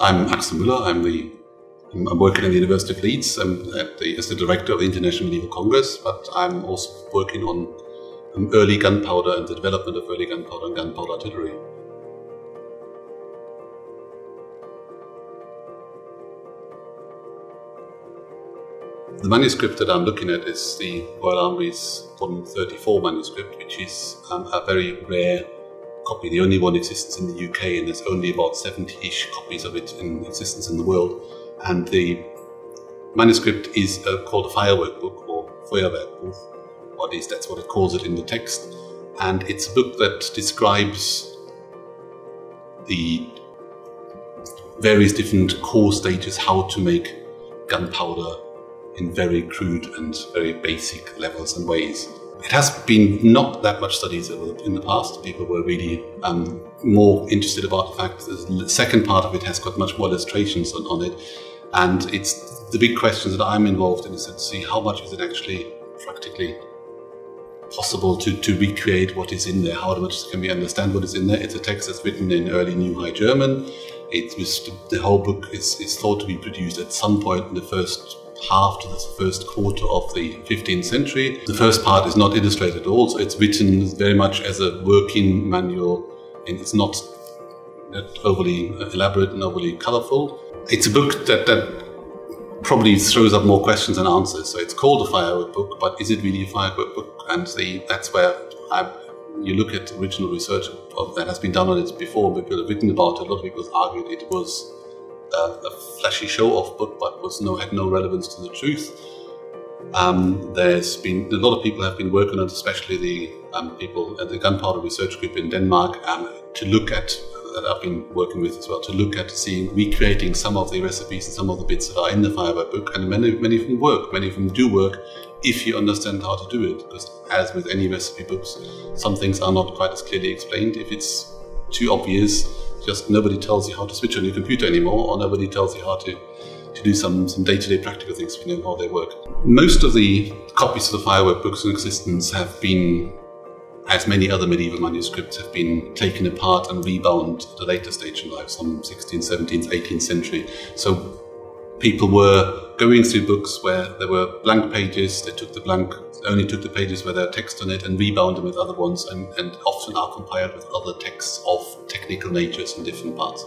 I'm Axel Müller. I'm the I'm working at the University of Leeds the, as the director of the International Medieval Congress, but I'm also working on um, early gunpowder and the development of early gunpowder and gunpowder artillery. The manuscript that I'm looking at is the Royal Armouries Volume 34 manuscript, which is um, a very rare copy, the only one exists in the UK, and there's only about 70-ish copies of it in existence in the world. And the manuscript is uh, called a firework book or Feuerwerkbuch, or at least that's what it calls it in the text. And it's a book that describes the various different core stages, how to make gunpowder in very crude and very basic levels and ways. It has been not that much studied in the past. People were really um, more interested about the fact that the second part of it has got much more illustrations on, on it. And it's the big questions that I'm involved in is to see how much is it actually practically possible to, to recreate what is in there, how much can we understand what is in there. It's a text that's written in early New High German. It was, the whole book is, is thought to be produced at some point in the first half to the first quarter of the 15th century. The first part is not illustrated at all, so it's written very much as a working manual and it's not overly uh, elaborate and overly colorful. It's a book that, that probably throws up more questions than answers. So it's called a firework book, but is it really a firework book? And the, that's where I, you look at original research that has been done on it before, people have written about it, a lot of people have argued it was a flashy show-off book, but was no had no relevance to the truth. Um, there's been a lot of people have been working on, especially the um, people at the Gunpowder Research Group in Denmark, um, to look at that I've been working with as well to look at seeing recreating some of the recipes and some of the bits that are in the Firework book, and many many of them work. Many of them do work if you understand how to do it. Because as with any recipe books, some things are not quite as clearly explained. If it's too obvious, just nobody tells you how to switch on your computer anymore, or nobody tells you how to, to do some, some day-to-day practical things you know how they work. Most of the copies of the firework books in existence have been, as many other medieval manuscripts, have been taken apart and rebound at a later stage in life, some 16th, 17th, 18th century. So people were going through books where there were blank pages, they took the blank, only took the pages where there are text on it and rebound them with other ones and, and often are compiled with other texts of technical natures in different parts.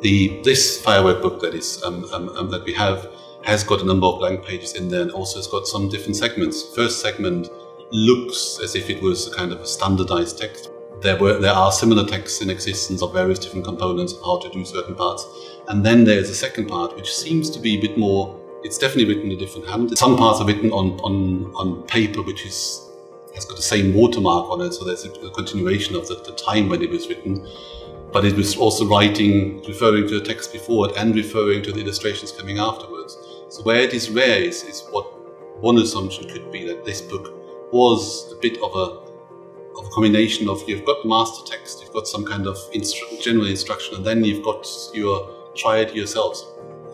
The, this firework book that is um, um, um, that we have has got a number of blank pages in there and also has got some different segments. First segment looks as if it was a kind of a standardized text. There were there are similar texts in existence of various different components of how to do certain parts. And then there's a second part, which seems to be a bit more, it's definitely written in a different hand. Some parts are written on, on, on paper, which is has got the same watermark on it, so there's a, a continuation of the, the, time when it was written. But it was also writing, referring to the text before it and referring to the illustrations coming afterwards. So where it is rare is, is what one assumption could be that this book was a bit of a of a combination of you've got master text, you've got some kind of instru general instruction, and then you've got your try it yourselves.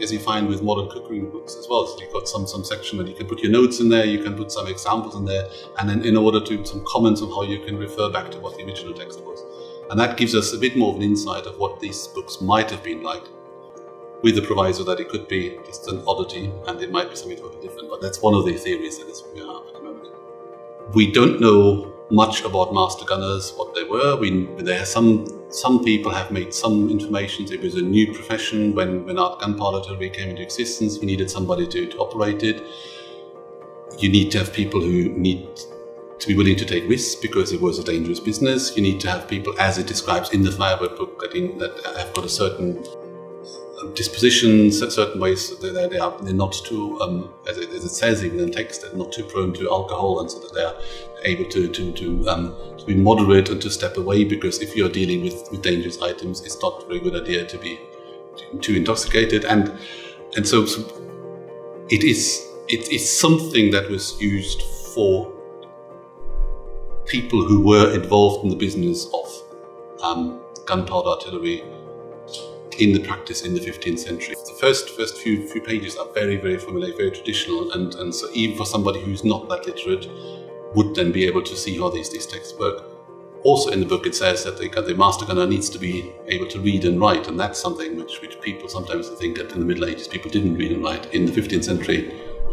As you find with modern cooking books as well. So you've got some, some section where you can put your notes in there, you can put some examples in there, and then in order to some comments on how you can refer back to what the original text was. And that gives us a bit more of an insight of what these books might have been like, with the proviso that it could be just an oddity and it might be something totally different. But that's one of the theories that is we have at the moment. We don't know much about master gunners, what they were. We, there some some people have made some information. It was a new profession when, when art gunpowder artillery came into existence. We needed somebody to, to operate it. You need to have people who need to be willing to take risks because it was a dangerous business. You need to have people, as it describes in the firework book, that, in, that have got a certain disposition, certain ways they, they are they're not too, um, as, it, as, it, says even in text, they're not too prone to alcohol, and so that they are able to to to, um, to be moderate and to step away. Because if you're dealing with, with dangerous items, it's not a very good idea to be too, intoxicated, and and so, so it is it is something that was used for people who were involved in the business of um, gunpowder artillery in the practice in the 15th century. The first first few few pages are very very familiar, very traditional, and and so even for somebody who's not that literate, would then be able to see how these these texts work. also in the book it says that the, the master gunner needs to be able to read and write, and that's something which, which people sometimes think that in the Middle Ages people didn't read and write. In the 15th century,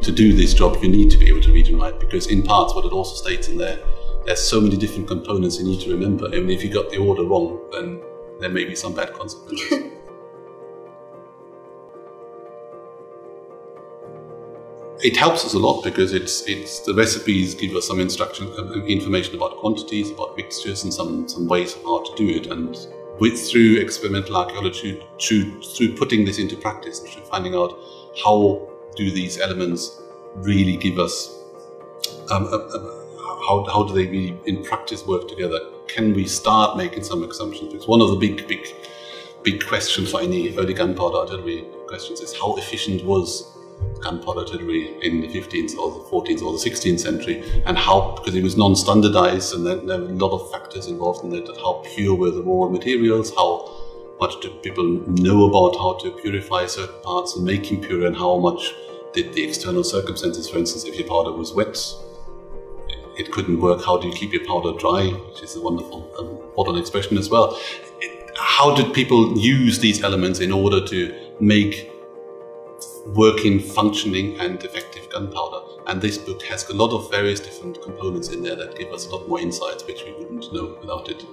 to do this job, you need to be able to read and write because, in parts, what it also states in there, there's so many different components you need to remember. I mean, if you got the order wrong, then there may be some bad consequences. it helps us a lot because it's it's the recipes give us some instruction uh, information about quantities, about mixtures, and some some ways of how to do it. And with through experimental archaeology, through through putting this into practice, through finding out how do these elements really give us um, a, a, how, how do they really in practice work together? Can we start making some assumptions? Because one of the big, big, big questions for any early gunpowder artillery questions is how efficient was gunpowder artillery in the 15th or the 14th or the 16th century, and how, because it was non-standardized and there, were a lot of factors involved in it, how pure were the raw materials, how much do people know about how to purify certain parts and make them pure, and how much did the external circumstances, for instance, if your powder was wet, it, couldn't work. How do you keep your powder dry? Which is a wonderful um, modern expression as well. It, how did people use these elements in order to make working, functioning, and effective gunpowder? And this book has a lot of various different components in there that give us a lot more insights, which we wouldn't know without it.